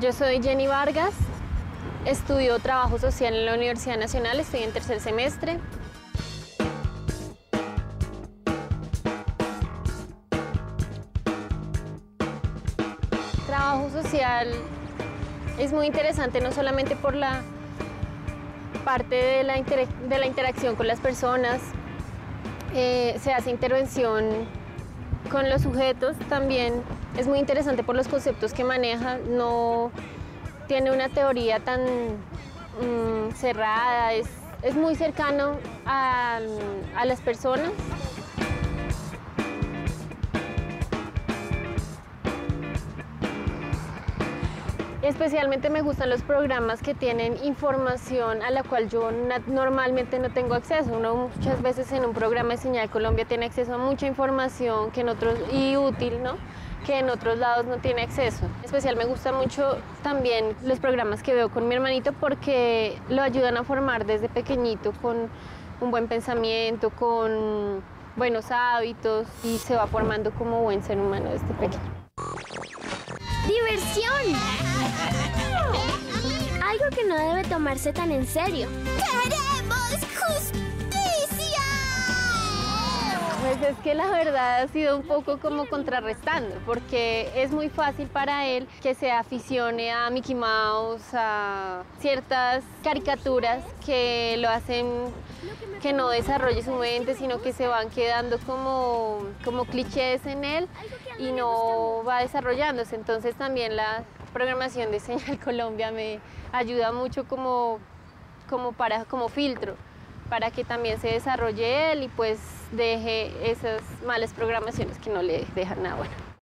Yo soy Jenny Vargas, estudio trabajo social en la Universidad Nacional, estoy en tercer semestre. Trabajo social es muy interesante no solamente por la parte de la, interacción con las personas, eh, se hace intervención con los sujetos, también es muy interesante por los conceptos que maneja, no tiene una teoría tan mm, cerrada, es, muy cercano a, a las personas. Especialmente me gustan los programas que tienen información a la cual yo normalmente no tengo acceso. Uno muchas veces en un programa de Señal Colombia tiene acceso a mucha información que en otros, y útil, ¿no? que en otros lados no tiene acceso. En especial me gustan mucho también los programas que veo con mi hermanito porque lo ayudan a formar desde pequeñito con un buen pensamiento, con buenos hábitos y se va formando como buen ser humano desde pequeño. ¡Diversión! Que no debe tomarse tan en serio. ¡Queremos justicia! Pues es que la verdad ha sido un poco como contrarrestando, porque es muy fácil para él que se aficione a Mickey Mouse, a ciertas caricaturas que lo hacen que no desarrolle su mente, sino que se van quedando como, como clichés en él y no va desarrollándose. Entonces también la programación de Señal Colombia me ayuda mucho como, como, para, como filtro para que también se desarrolle él y pues deje esas malas programaciones que no le dejan nada bueno.